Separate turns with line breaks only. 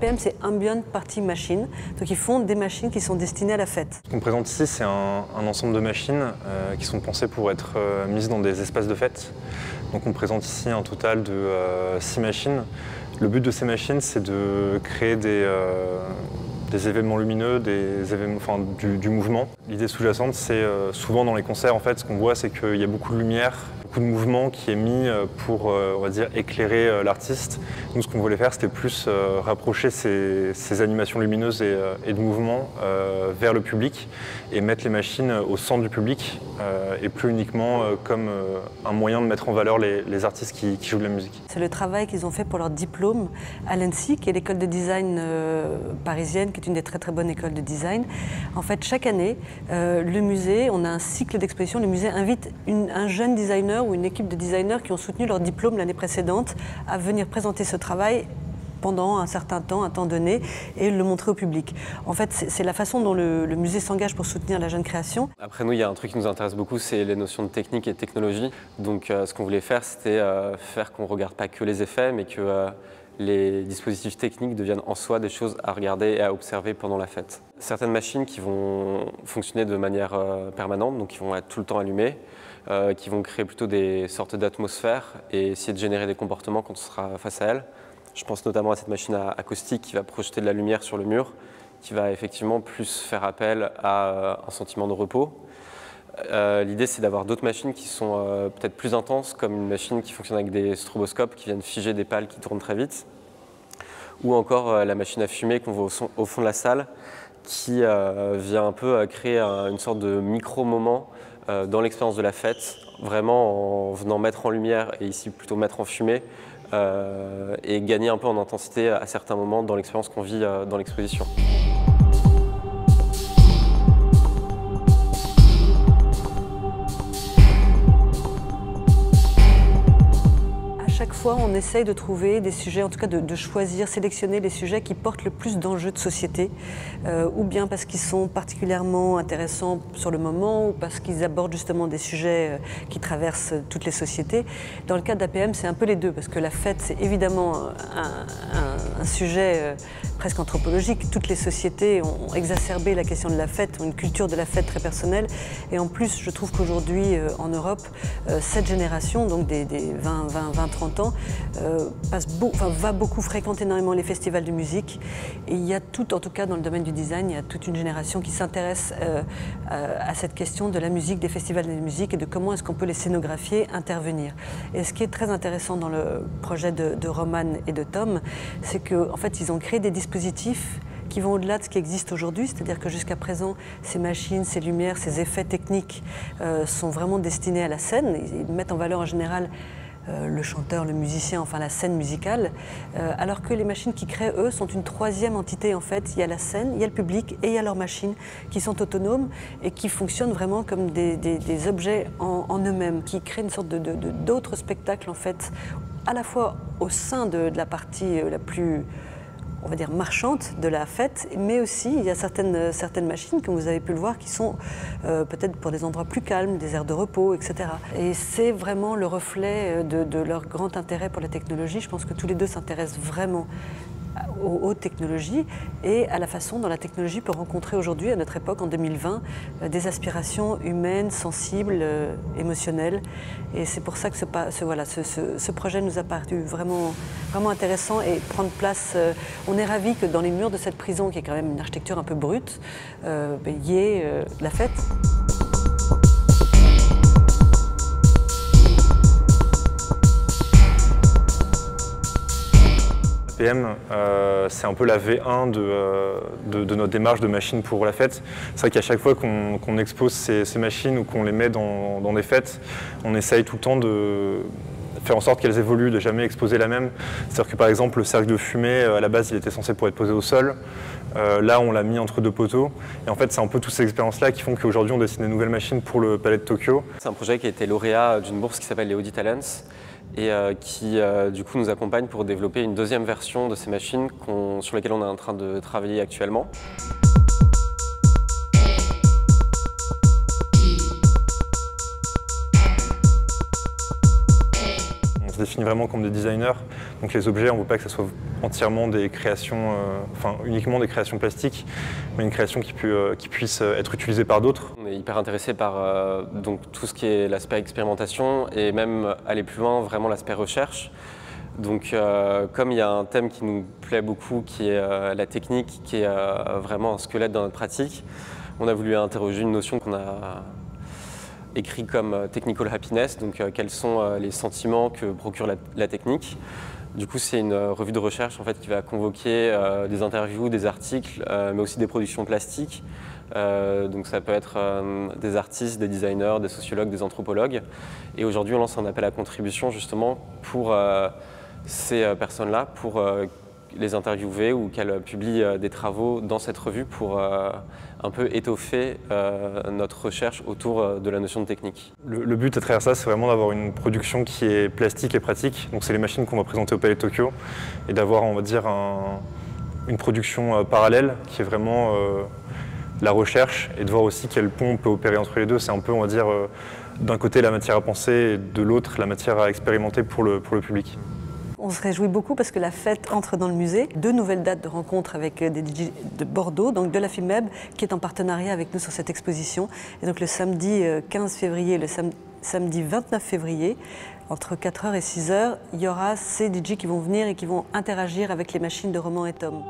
APM, c'est Ambient Party Machine. Donc ils font des machines qui sont destinées à la fête.
Ce qu'on présente ici, c'est un, ensemble de machines euh, qui sont pensées pour être euh, mises dans des espaces de fête. Donc on présente ici un total de euh, six machines. Le but de ces machines, c'est de créer des, des événements lumineux, des événements, enfin, du, mouvement. L'idée sous-jacente, c'est souvent dans les concerts, en fait, ce qu'on voit, c'est qu'il y a beaucoup de lumière, beaucoup de mouvement qui est mis euh, pour, euh, on va dire, éclairer euh, l'artiste. Nous, ce qu'on voulait faire, c'était plus rapprocher ces, animations lumineuses et, de mouvement vers le public et mettre les machines au centre du public et plus uniquement comme un moyen de mettre en valeur les, artistes qui, jouent de la musique.
C'est le travail qu'ils ont fait pour leur diplôme à l'ENSI, qui est l'école de design parisienne, qui est une des très très bonnes écoles de design. En fait, chaque année, le musée, on a un cycle d'exposition, le musée invite un jeune designer ou une équipe de designers qui ont soutenu leur diplôme l'année précédente à venir présenter ce travail pendant un certain temps, un temps donné, et le montrer au public. En fait, c'est la façon dont le, musée s'engage pour soutenir la jeune création.
Après nous, il y a un truc qui nous intéresse beaucoup, c'est les notions de technique et de technologie. Donc euh, ce qu'on voulait faire, c'était euh, faire qu'on ne regarde pas que les effets, mais que euh, les dispositifs techniques deviennent en soi des choses à regarder et à observer pendant la fête. Certaines machines qui vont fonctionner de manière permanente, donc qui vont être tout le temps allumées, euh, qui vont créer plutôt des sortes d'atmosphères et essayer de générer des comportements quand on sera face à elles. Je pense notamment à cette machine acoustique qui va projeter de la lumière sur le mur, qui va effectivement plus faire appel à euh, un sentiment de repos. Euh, l'idée, c'est d'avoir d'autres machines qui sont peut-être plus intenses, comme une machine qui fonctionne avec des stroboscopes qui viennent figer des pales qui tournent très vite, ou encore la machine à fumer qu'on voit au, fond de la salle, qui vient un peu créer une sorte de micro-moment euh, dans l'expérience de la fête, vraiment en venant mettre en lumière et ici plutôt mettre en fumée euh, et gagner un peu en intensité à certains moments dans l'expérience qu'on vit euh, dans l'exposition.
On essaye de trouver des sujets, en tout cas de, choisir, sélectionner les sujets qui portent le plus d'enjeux de société, euh, ou bien parce qu'ils sont particulièrement intéressants sur le moment, ou parce qu'ils abordent justement des sujets euh, qui traversent toutes les sociétés. Dans le cas d'APM, c'est un peu les deux, parce que la fête, c'est évidemment un, sujet euh, presque anthropologique. Toutes les sociétés ont exacerbé la question de la fête, ont une culture de la fête très personnelle. Et en plus, je trouve qu'aujourd'hui, en Europe, cette génération, donc des, des 20, 20, 20, 30 ans, euh, va beaucoup fréquenter énormément les festivals de musique. Et il y a tout, en tout cas dans le domaine du design, il y a toute une génération qui s'intéresse euh, à cette question de la musique, des festivals de musique et de comment est-ce qu'on peut les scénographier, intervenir. Et ce qui est très intéressant dans le projet de, Roman et de Tom, c'est qu'en en fait, ils ont créé des dispositifs qui vont au-delà de ce qui existe aujourd'hui, c'est-à-dire que jusqu'à présent, ces machines, ces lumières, ces effets techniques euh, sont vraiment destinés à la scène. Ils mettent en valeur en général le chanteur, le musicien, enfin la scène musicale, euh, alors que les machines qui créent, eux, sont une troisième entité en fait. Il y a la scène, il y a le public et il y a leurs machines qui sont autonomes et qui fonctionnent vraiment comme des, objets en, eux-mêmes, qui créent une sorte d'autres de, spectacles en fait, à la fois au sein de la partie euh, la plus on va dire, marchante de la fête, mais aussi il y a certaines, machines, comme vous avez pu le voir, qui sont euh, peut-être pour des endroits plus calmes, des aires de repos, etc. Et c'est vraiment le reflet de, de, leur grand intérêt pour la technologie. Je pense que tous les deux s'intéressent vraiment aux hautes technologies et à la façon dont la technologie peut rencontrer aujourd'hui, à notre époque, en 2020, euh, des aspirations humaines, sensibles, euh, émotionnelles. Et c'est pour ça que ce, voilà, ce, projet nous a paru vraiment, vraiment intéressant et prendre place. Euh, on est ravis que dans les murs de cette prison, qui est quand même une architecture un peu brute, ben, il y ait la fête.
Euh, c'est un peu la V1 euh, de, notre démarche de machines pour la fête. C'est vrai qu'à chaque fois qu'on expose ces, machines ou qu'on les met dans, des fêtes, on essaye tout le temps de faire en sorte qu'elles évoluent, de jamais exposer la même. C'est-à-dire que par exemple le cercle de fumée, euh, à la base il était censé pour être posé au sol. là on l'a mis entre deux poteaux. Et en fait c'est un peu toutes ces expériences-là qui font qu'aujourd'hui on dessine des nouvelles machines pour le Palais de Tokyo.
C'est un projet qui a été lauréat d'une bourse qui s'appelle les Audi Talents et euh, qui euh, du coup nous accompagne pour développer une deuxième version de ces machines sur lesquelles on est en train de travailler actuellement.
On se définit vraiment comme des designers, Donc les objets, on ne veut pas que ce soit entièrement des créations, enfin uniquement des créations plastiques, mais une création qui, qui puisse être utilisée par d'autres.
On est hyper intéressé par donc, tout ce qui est l'aspect expérimentation et même aller plus loin, vraiment l'aspect recherche. Donc comme il y a un thème qui nous plaît beaucoup, qui est la technique, qui est vraiment un squelette dans notre pratique, on a voulu interroger une notion qu'on a écrit comme euh, technical happiness, donc euh, quels sont euh, les sentiments que procure la, technique. Du coup, c'est une revue de recherche en fait, qui va convoquer des interviews, des articles, mais aussi des productions plastiques. donc ça peut être des artistes, des designers, des sociologues, des anthropologues. Et aujourd'hui, on lance un appel à contribution justement pour ces personnes-là, pour les interviewer ou qu'elles publient euh, des travaux dans cette revue pour euh, un peu étoffer euh, notre recherche autour de la notion de technique.
Le, but à travers ça, c'est vraiment d'avoir une production qui est plastique et pratique. Donc c'est les machines qu'on va présenter au Palais de Tokyo et d'avoir, on va dire, une production parallèle qui est vraiment la recherche et de voir aussi quel pont on peut opérer entre les deux. C'est un peu, on va dire, d'un côté la matière à penser et de l'autre la matière à expérimenter pour le, pour le public.
On se réjouit beaucoup parce que la fête entre dans le musée. Deux nouvelles dates de rencontre avec des DJ de Bordeaux, donc de la FIMEB, qui est en partenariat avec nous sur cette exposition. Et donc le samedi 15 euh, février et le samedi 29 février, entre 4h et 6h, il y aura ces DJ qui vont venir et qui vont interagir avec les machines de Roman et Tom.